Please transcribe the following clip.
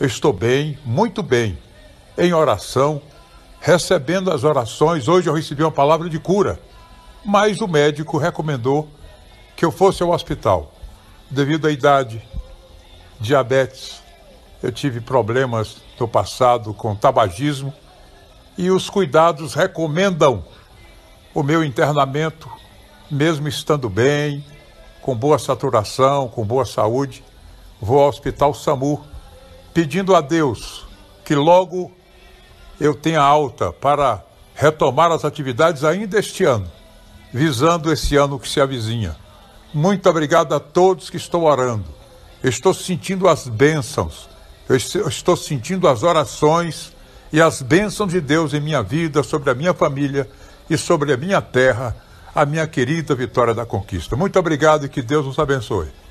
Estou bem, muito bem, em oração, recebendo as orações. Hoje eu recebi uma palavra de cura, mas o médico recomendou que eu fosse ao hospital. Devido à idade, diabetes, eu tive problemas no passado com tabagismo e os cuidados recomendam o meu internamento, mesmo estando bem, com boa saturação, com boa saúde. Vou ao Hospital SAMU pedindo a Deus que logo eu tenha alta para retomar as atividades ainda este ano, visando esse ano que se avizinha. Muito obrigado a todos que estão orando. Estou sentindo as bênçãos, eu estou sentindo as orações e as bênçãos de Deus em minha vida, sobre a minha família e sobre a minha terra, a minha querida Vitória da Conquista. Muito obrigado e que Deus nos abençoe.